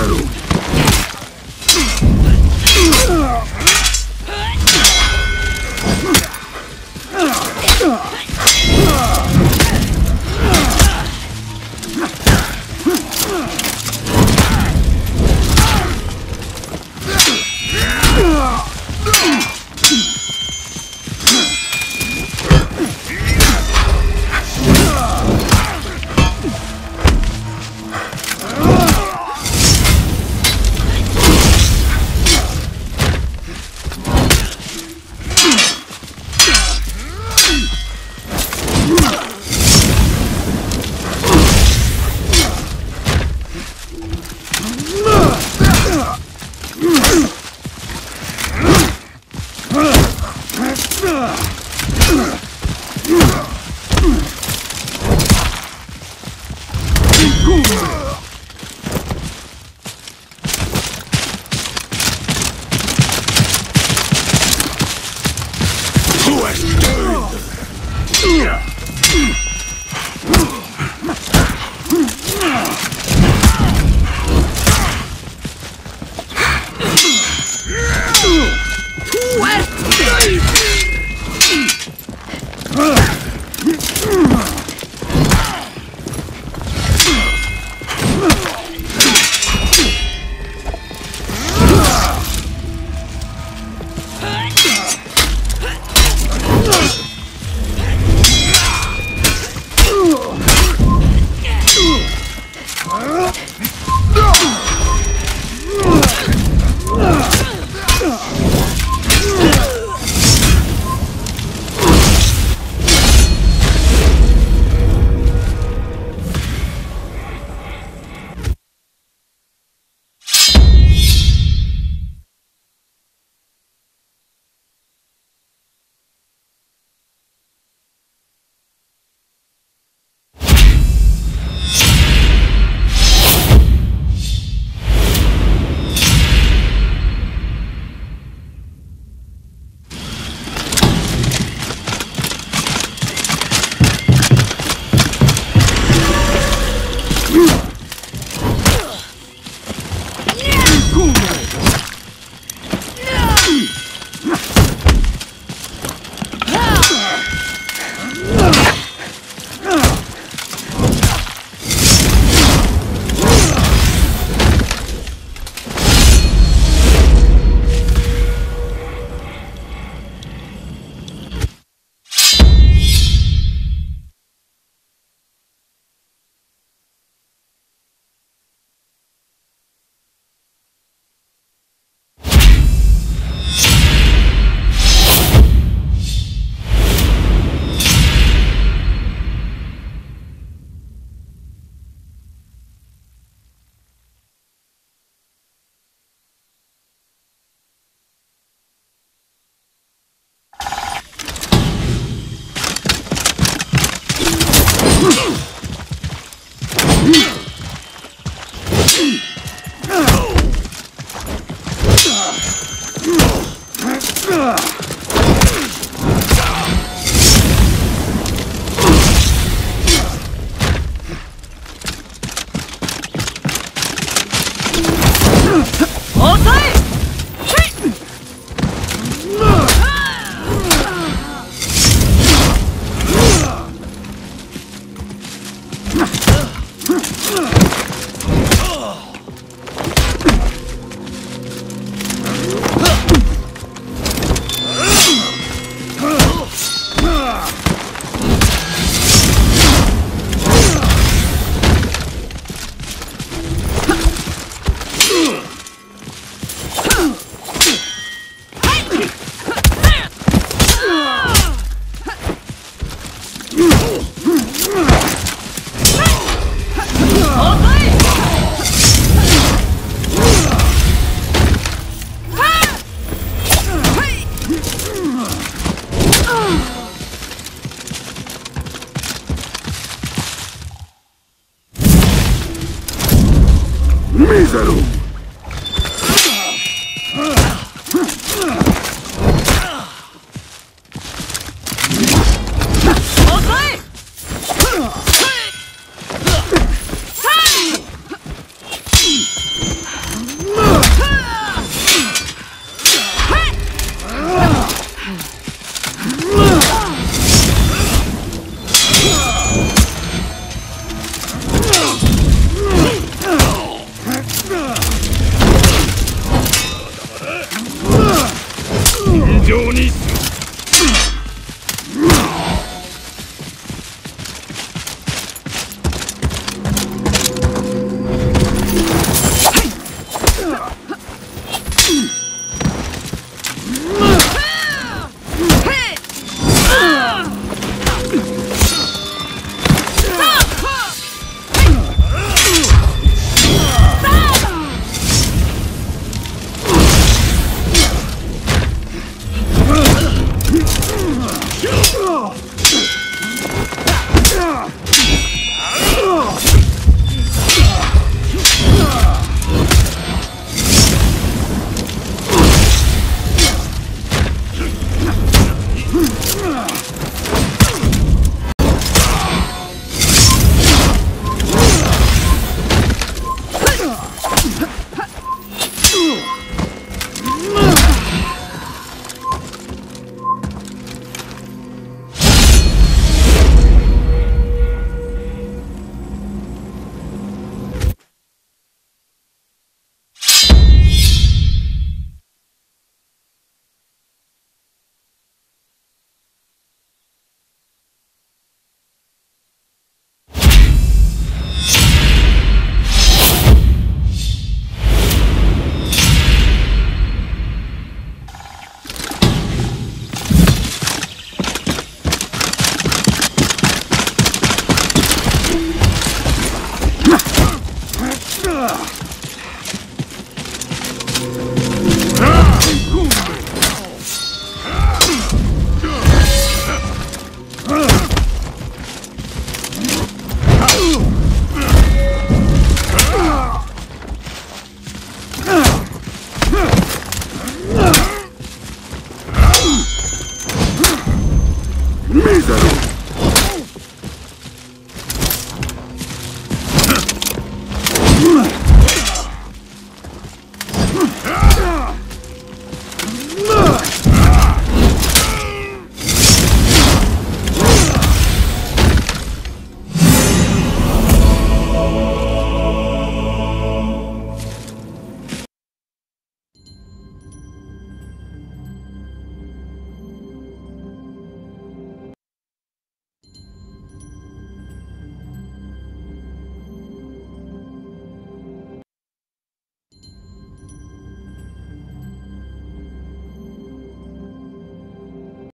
shadow. Ugh!